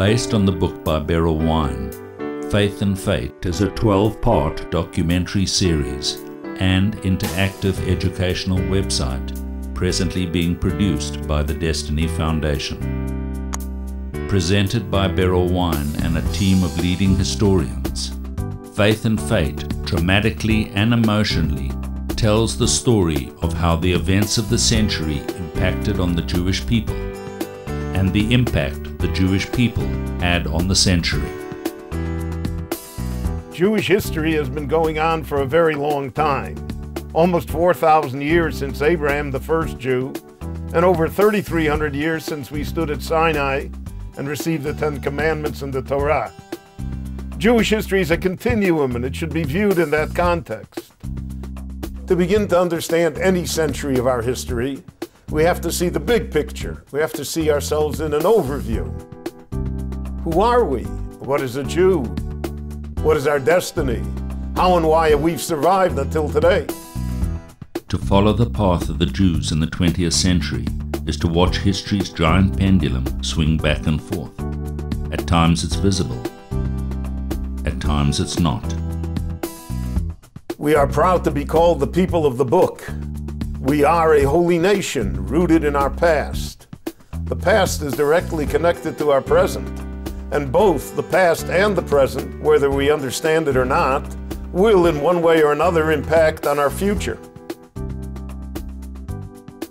Based on the book by Berel Wein, Faith and Fate is a 12 part documentary series and interactive educational website presently being produced by the Destiny Foundation. Presented by Berel Wein and a team of leading historians, Faith and Fate dramatically and emotionally tells the story of how the events of the century impacted on the Jewish people and the impact the Jewish people had on the century. Jewish history has been going on for a very long time almost 4,000 years since Abraham, the first Jew, and over 3,300 years since we stood at Sinai and received the Ten Commandments and the Torah. Jewish history is a continuum and it should be viewed in that context. To begin to understand any century of our history, we have to see the big picture. We have to see ourselves in an overview. Who are we? What is a Jew? What is our destiny? How and why have we survived until today? To follow the path of the Jews in the 20th century is to watch history's giant pendulum swing back and forth. At times it's visible, at times it's not. We are proud to be called the people of the book. We are a holy nation rooted in our past. The past is directly connected to our present, and both the past and the present, whether we understand it or not, will in one way or another impact on our future.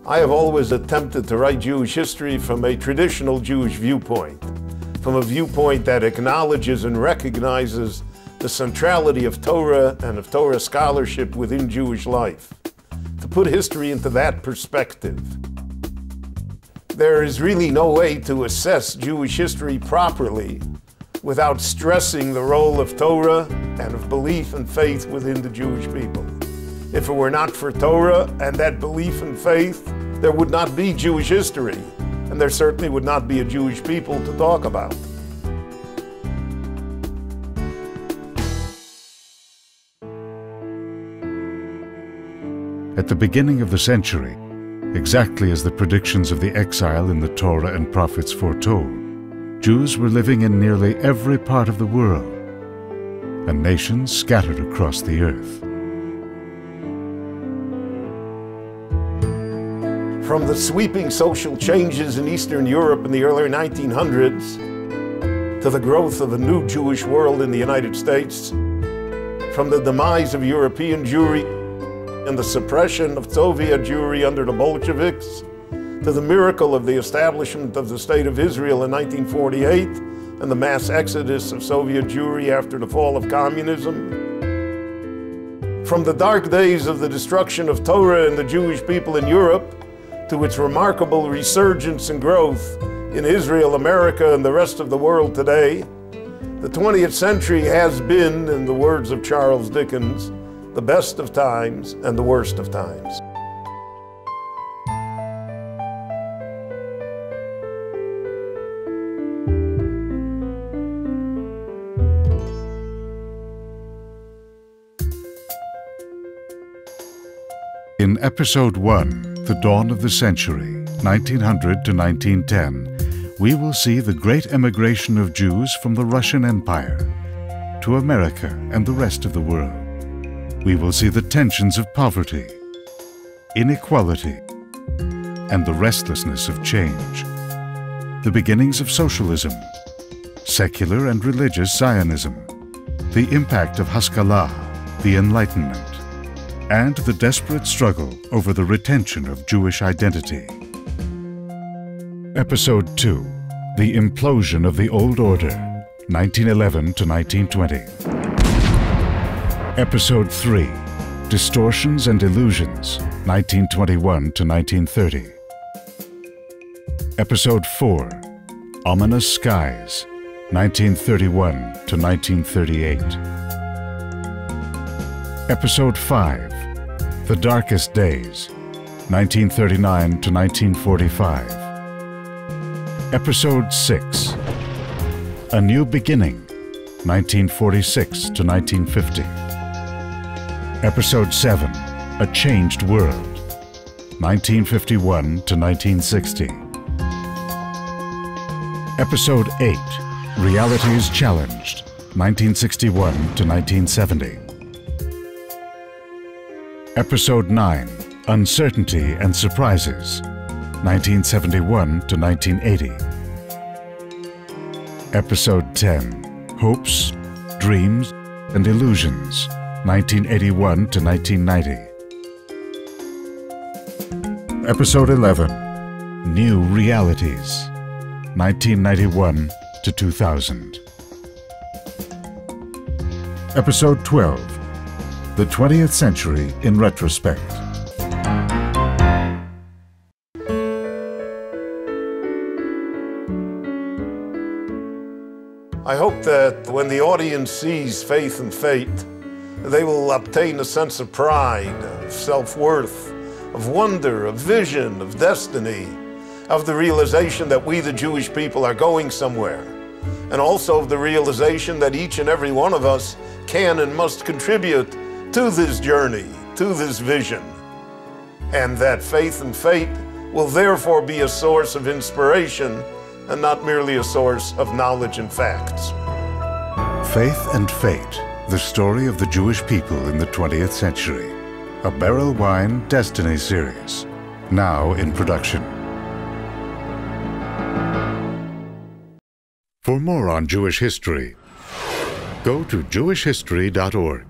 I have always attempted to write Jewish history from a traditional Jewish viewpoint, from a viewpoint that acknowledges and recognizes the centrality of Torah and of Torah scholarship within Jewish life, put history into that perspective. There is really no way to assess Jewish history properly without stressing the role of Torah and of belief and faith within the Jewish people. If it were not for Torah and that belief and faith, there would not be Jewish history, and there certainly would not be a Jewish people to talk about. At the beginning of the century, exactly as the predictions of the exile in the Torah and prophets foretold, Jews were living in nearly every part of the world, and nations scattered across the earth. From the sweeping social changes in Eastern Europe in the early 1900s to the growth of a new Jewish world in the United States, from the demise of European Jewry and the suppression of Soviet Jewry under the Bolsheviks, to the miracle of the establishment of the State of Israel in 1948 and the mass exodus of Soviet Jewry after the fall of communism, from the dark days of the destruction of Torah and the Jewish people in Europe to its remarkable resurgence and growth in Israel, America, and the rest of the world today, the 20th century has been, in the words of Charles Dickens, the best of times and the worst of times. In Episode 1, The Dawn of the Century, 1900 to 1910, we will see the great emigration of Jews from the Russian Empire to America and the rest of the world. We will see the tensions of poverty, inequality, and the restlessness of change, the beginnings of socialism, secular and religious Zionism, the impact of Haskalah, the Enlightenment, and the desperate struggle over the retention of Jewish identity. Episode 2 The Implosion of the Old Order, 1911 to 1920. Episode 3 Distortions and Illusions, 1921 to 1930. Episode 4 Ominous Skies, 1931 to 1938. Episode 5 The Darkest Days, 1939 to 1945. Episode 6 A New Beginning, 1946 to 1950. Episode 7 A Changed World, 1951 to 1960. Episode 8 Realities Challenged, 1961 to 1970. Episode 9 Uncertainty and Surprises, 1971 to 1980. Episode 10 Hopes, Dreams, and Illusions, 1981 to 1990. Episode 11 New Realities, 1991 to 2000. Episode 12 The 20th Century in Retrospect. I hope that when the audience sees faith and fate, they will obtain a sense of pride, of self worth, of wonder, of vision, of destiny, of the realization that we, the Jewish people, are going somewhere, and also of the realization that each and every one of us can and must contribute to this journey, to this vision, and that faith and fate will therefore be a source of inspiration and not merely a source of knowledge and facts. Faith and Fate, the story of the Jewish people in the 20th century. A Berel Wein Destiny series, now in production. For more on Jewish history, go to jewishhistory.org.